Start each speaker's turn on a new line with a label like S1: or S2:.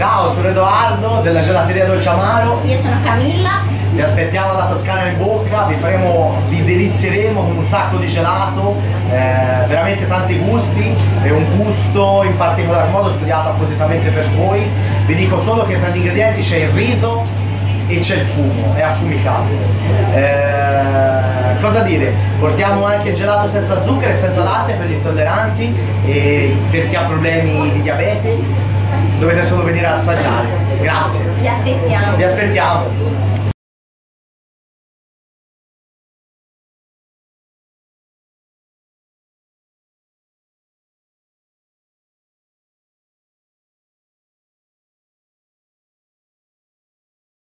S1: Ciao, sono Edoardo della gelateria Dolce Amaro.
S2: Io sono Camilla.
S1: Vi aspettiamo alla Toscana in bocca, vi, faremo, vi delizieremo con un sacco di gelato, eh, veramente tanti gusti e un gusto in particolar modo studiato appositamente per voi. Vi dico solo che tra gli ingredienti c'è il riso e c'è il fumo, è affumicato. Eh, cosa dire? Portiamo anche il gelato senza zucchero e senza latte per gli intolleranti e per chi ha problemi di diabete dovete solo venire a assaggiare. Grazie.
S2: Vi aspettiamo.
S1: Vi aspettiamo.